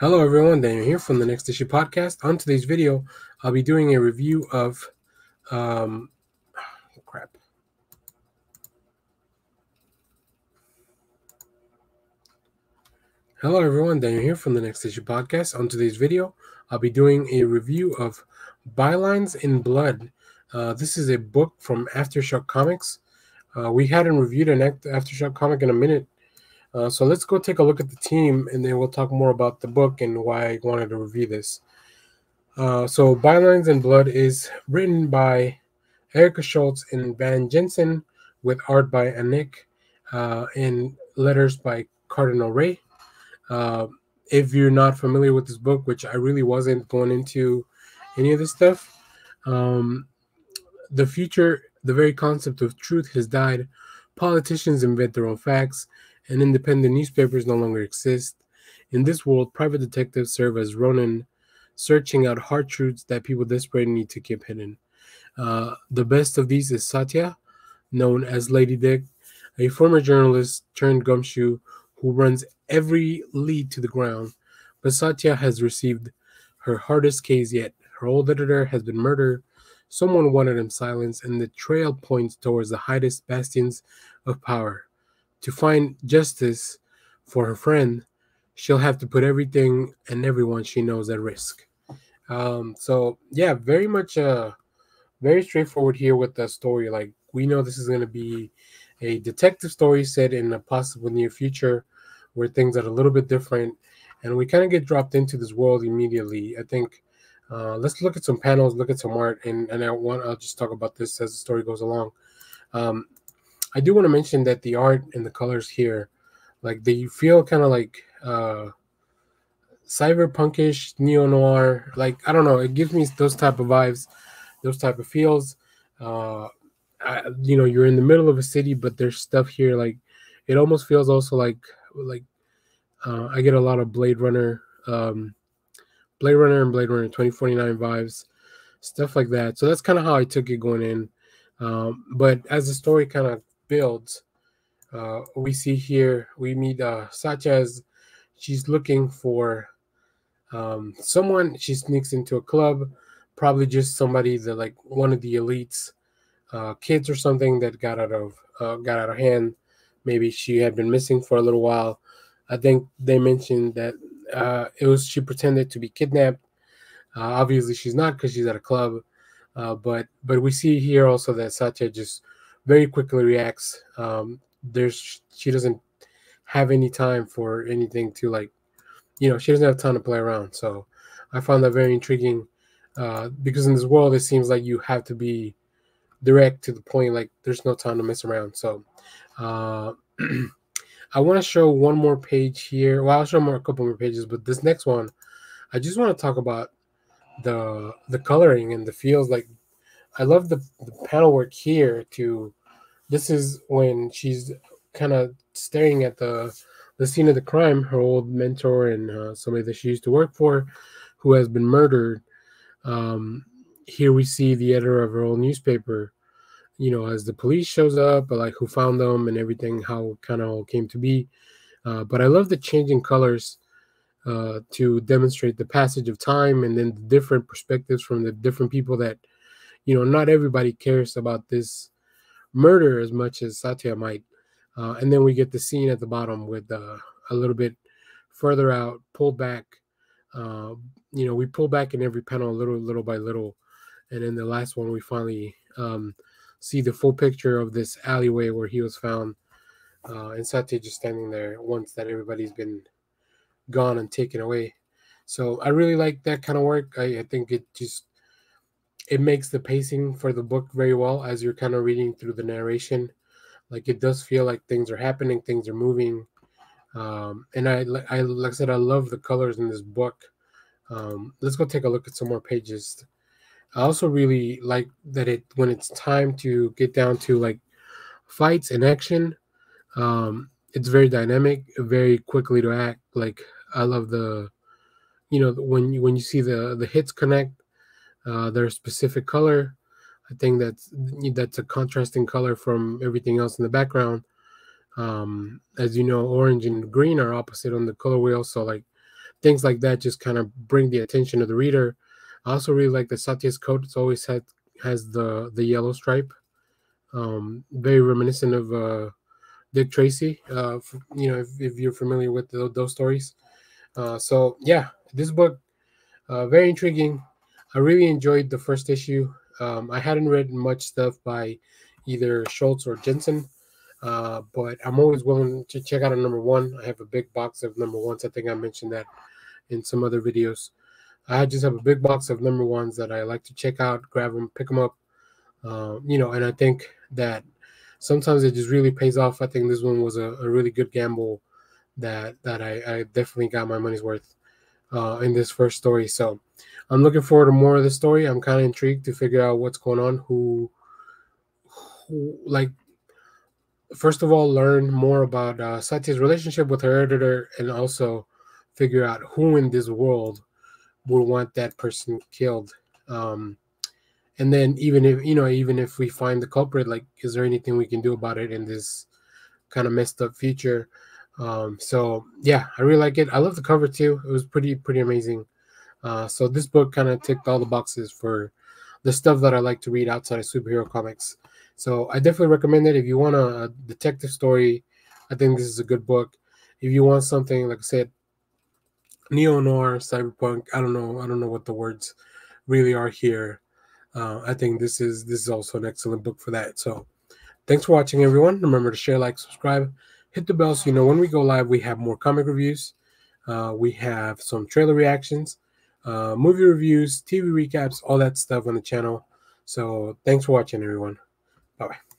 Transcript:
Hello everyone, Daniel here from the Next Issue Podcast. On today's video, I'll be doing a review of um crap. Hello everyone, Daniel here from the Next Issue Podcast. On today's video, I'll be doing a review of Bylines in Blood. Uh, this is a book from Aftershock Comics. Uh, we hadn't reviewed an Aftershock comic in a minute, uh, so let's go take a look at the team and then we'll talk more about the book and why I wanted to review this. Uh, so, Bylines in Blood is written by Erica Schultz and Van Jensen with art by Aneke uh, and letters by Cardinal Rae. Uh, if you're not familiar with this book, which I really wasn't going into any of this stuff, um, the future, the very concept of truth has died. Politicians invent their own facts and independent newspapers no longer exist. In this world, private detectives serve as Ronin, searching out hard truths that people desperately need to keep hidden. Uh, the best of these is Satya, known as Lady Dick, a former journalist turned gumshoe who runs every lead to the ground. But Satya has received her hardest case yet. Her old editor has been murdered. Someone wanted him silenced, and the trail points towards the highest bastions of power to find justice for her friend, she'll have to put everything and everyone she knows at risk. Um, so yeah, very much uh very straightforward here with the story. Like we know this is gonna be a detective story set in a possible near future where things are a little bit different and we kind of get dropped into this world immediately. I think uh, let's look at some panels, look at some art, and, and I want I'll just talk about this as the story goes along. Um, I do want to mention that the art and the colors here, like they feel kind of like uh cyberpunkish, neo noir. Like I don't know, it gives me those type of vibes, those type of feels. Uh, I, you know, you're in the middle of a city, but there's stuff here like it almost feels also like like uh, I get a lot of Blade Runner, um, Blade Runner and Blade Runner 2049 vibes, stuff like that. So that's kind of how I took it going in. Um, but as the story kind of builds. Uh, we see here we meet uh, as she's looking for um, someone. She sneaks into a club, probably just somebody that like one of the elites, uh, kids or something that got out of uh, got out of hand. Maybe she had been missing for a little while. I think they mentioned that uh, it was she pretended to be kidnapped. Uh, obviously, she's not because she's at a club. Uh, but but we see here also that Satya just very quickly reacts. Um, there's she doesn't have any time for anything to like, you know, she doesn't have time to play around. So I found that very intriguing uh, because in this world it seems like you have to be direct to the point. Like there's no time to mess around. So uh, I want to show one more page here. Well, I'll show more a couple more pages, but this next one, I just want to talk about the the coloring and the feels like I love the, the panel work here. To this is when she's kind of staring at the the scene of the crime. Her old mentor and uh, somebody that she used to work for, who has been murdered. Um, here we see the editor of her old newspaper. You know, as the police shows up, like who found them and everything, how kind of all came to be. Uh, but I love the changing colors uh, to demonstrate the passage of time and then the different perspectives from the different people that you know, not everybody cares about this murder as much as Satya might. Uh, and then we get the scene at the bottom with uh, a little bit further out, pulled back. Uh, you know, we pull back in every panel a little, little by little. And in the last one, we finally um, see the full picture of this alleyway where he was found. Uh, and Satya just standing there once that everybody's been gone and taken away. So I really like that kind of work. I, I think it just it makes the pacing for the book very well as you're kind of reading through the narration. Like it does feel like things are happening, things are moving. Um, and I, I, like I said, I love the colors in this book. Um, let's go take a look at some more pages. I also really like that it when it's time to get down to like fights and action. Um, it's very dynamic, very quickly to act. Like I love the, you know, when you when you see the the hits connect, uh, their specific color. I think that's that's a contrasting color from everything else in the background. Um, as you know, orange and green are opposite on the color wheel, so like things like that just kind of bring the attention of the reader. I also really like the Satya's coat. It's always had has the the yellow stripe, um, very reminiscent of uh, Dick Tracy. Uh, you know, if, if you're familiar with the, those stories. Uh, so yeah, this book uh, very intriguing. I really enjoyed the first issue. Um, I hadn't read much stuff by either Schultz or Jensen, uh, but I'm always willing to check out a number one. I have a big box of number ones. I think I mentioned that in some other videos. I just have a big box of number ones that I like to check out, grab them, pick them up. Uh, you know, and I think that sometimes it just really pays off. I think this one was a, a really good gamble that that I, I, definitely got my money's worth uh, in this first story. So I'm looking forward to more of the story. I'm kind of intrigued to figure out what's going on. Who, who, like, first of all, learn more about uh, Satya's relationship with her editor, and also figure out who in this world would want that person killed. Um, and then even if you know, even if we find the culprit, like, is there anything we can do about it in this kind of messed up future? Um, so yeah, I really like it. I love the cover too. It was pretty pretty amazing. Uh, so this book kind of ticked all the boxes for the stuff that I like to read outside of superhero comics. So I definitely recommend it if you want a, detective story. I think this is a good book. If you want something like I said, neo noir, cyberpunk. I don't know. I don't know what the words really are here. Uh, I think this is this is also an excellent book for that. So thanks for watching, everyone. Remember to share, like, subscribe hit the bell so you know when we go live, we have more comic reviews. Uh, we have some trailer reactions, uh, movie reviews, TV recaps, all that stuff on the channel. So thanks for watching, everyone. Bye bye.